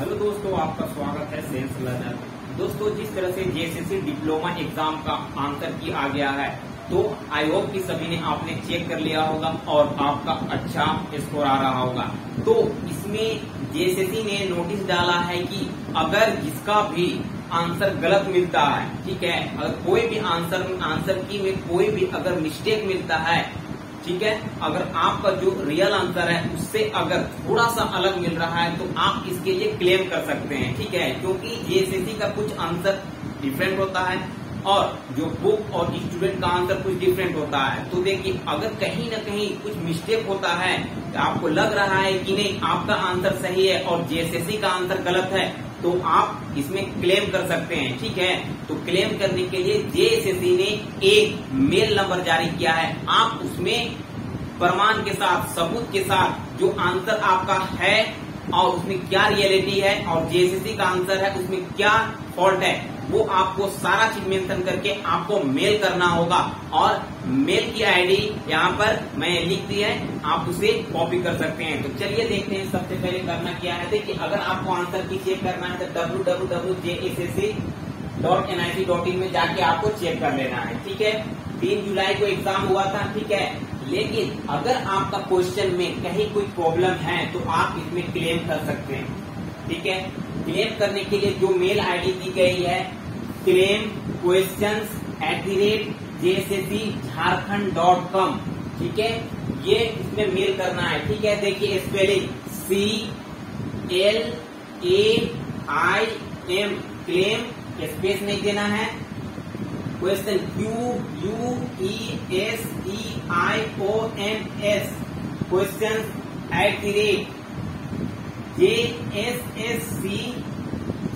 Hello दोस्तों, आपका स्वागत है सेंस लर्नर। दोस्तों, जिस तरह से जेएसएससी डिप्लोमा एग्ज़ाम का आंसर की आ गया है तो आई होप कि सभी ने आपने चेक कर लिया होगा और आपका अच्छा स्कोर आ रहा होगा। तो इसमें जेएसएससी ने नोटिस डाला है कि अगर जिसका भी आंसर गलत मिलता है, ठीक है, अगर कोई भी आंसर आंसर की में कोई भी अगर मिस्टेक मिलता है ठीक है? अगर आपका जो रियल आंसर है, उससे अगर थोड़ा सा अलग मिल रहा है तो आप इसके लिए क्लेम कर सकते हैं, ठीक है? क्योंकि जेएसएससी का कुछ आंसर डिफरेंट होता है। और जो बुक और स्टूडेंट का आंसर कुछ डिफरेंट होता है। तो देखिए, अगर कहीं ना कहीं कुछ मिस्टेक होता है तो आपको लग रहा है कि नहीं, आपका आंसर सही है और जेएसएससी का आंसर गलत है तो आप इसमें क्लेम कर सकते हैं, ठीक है? तो क्लेम करने के लिए जेएसएससी ने एक मेल नंबर जारी किया है। आप उसमें प्रमाण के साथ, सबूत के साथ जो आंसर आपका है और उसमें क्या रियलिटी है और जेएसएससी का आंसर है, उसमें क्या फॉल्ट है, वो आपको सारा चीज़ मेंशन करके आपको मेल करना होगा। और मेल की आईडी यहाँ पर मैं लिख दी है, आप उसे कॉपी कर सकते हैं। तो चलिए देखते हैं सबसे पहले करना क्या है। देखिए, अगर आपको आंसर की चेक करना है तो W W W J S S C dot N I C dot in में जाके आपको चेक कर लेना है, ठीक है? तीन जुलाई को एग्ज़ाम हुआ था, ठीक है? लेकिन अगर आपका क्वेश्चन में कहीं कोई प्रॉब्लम है तो आप इसमें क्लेम कर सकते हैं, ठीक है? क्लेम करने के लिए जो मेल आईडी दी गई है claim question at the rate JSSC Jharkhand dot com ठीक है? ये इसमें मेल करना है, ठीक है? देखिए spelling C L A I M claim space नहीं देना है। Question Q U E S E I O N S question at the rate J S S C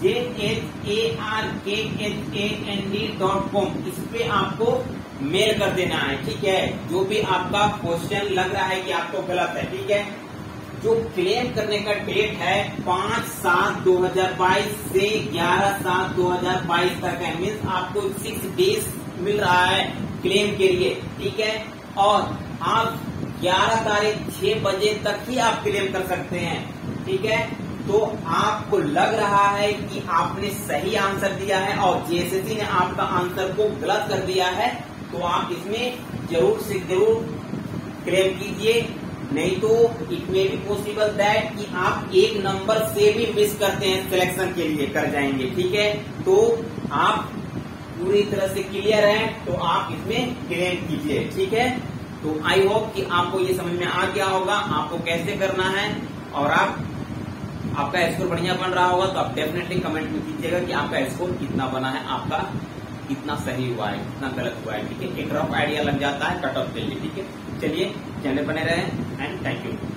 J H A R K H A N D dot com इस पे आपको mail कर देना है, ठीक है? जो भी आपका क्वेश्चन लग रहा है कि आपको गलत है, ठीक है? जो क्लेम करने का डेट है पाँच सात दो हज़ार बाईस से ग्यारह सात दो हज़ार बाईस तक है। मीन्स आपको सिक्स डेज़ मिल रहा है क्लेम के लिए, ठीक है? और आप ग्यारह तारीख छह बजे तक ही आप क्लेम कर सकते हैं, ठीक है? तो आपको लग रहा है कि आपने सही आंसर दिया है और जेएसएससी ने आपका आंसर को गलत कर दिया है तो आप इसमें ज़रूर से ज़रूर क्लेम कीजिए। नहीं तो it may be possible that कि आप एक नंबर से भी मिस करते हैं सिलेक्शन के लिए, कर जाएँगे, ठीक है? तो आप पूरी तरह से क्लियर है तो आप इसमें क्लेम कीजिए, ठीक है? तो आई होप कि आपको ये समझ में आ गया होगा, आपको कैसे करना है, और आप, आपका स्कोर बढ़िया बन रहा होगा तो आप डेफिनेटली कमेंट में कीजिएगा कि आपका स्कोर कितना बना है, आपका कितना सही हुआ है, कितना गलत हुआ है, ठीक है? एक रफ आइडिया लग जाता है कट ऑफ़ के लिए ठीक है? चलिए चैनल बने रहे एंड थैंक